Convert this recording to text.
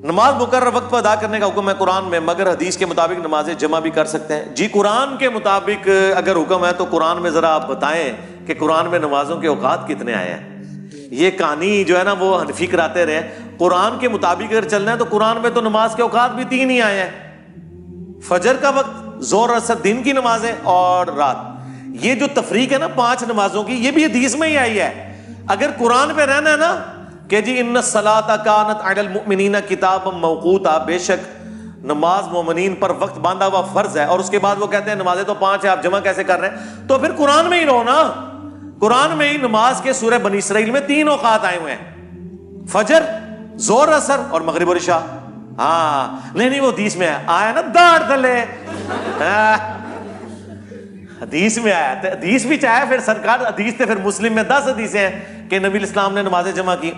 नमाज़ मुकर वक्त पर अदा करने का हुक्म है कुरान में, मगर हदीस के मुताबिक नमाजें जमा भी कर सकते हैं। जी, कुरान के मुताबिक अगर हुक्म है तो कुरान में ज़रा आप बताएँ कि कुरान में नमाजों के औकात कितने आए हैं। ये कहानी जो है ना, वो हनफी कराते रहे। कुरान के मुताबिक अगर चलना है तो कुरान में तो नमाज़ के औकात भी तीन ही आए हैं। फजर का वक्त, ज़ोर असर दिन की नमाजें और रात। ये जो तफरीक है ना, पाँच नमाजों की, ये भी हदीस में ही आई है। अगर कुरान पे रहना है ना कि जी इन सलाता कानत अडलमिन किताब मौकूता। बेशक नमाज़ मोमिन पर वक्त बांधा हुआ फ़र्ज़ है और उसके बाद वो कहते हैं, नमाजें तो पाँच है, आप जमा कैसे कर रहे हैं? तो फिर कुरान में ही रहो ना। कुरान में ही नमाज़ के सूर्य बनी इसराइल में तीन औकात आए हुए हैं। फजर, ज़ोर, असर और मगरब और शाह हाँ नहीं नहीं, वो हदीस में आया। ना दाड़ दले हाँ। हदीस में आया। तो हदीस भी चाहे, फिर सरकार हदीस थे फिर मुस्लिम में दस हदीसें हैं कि नबी इस्लाम ने नमाजें जमा की।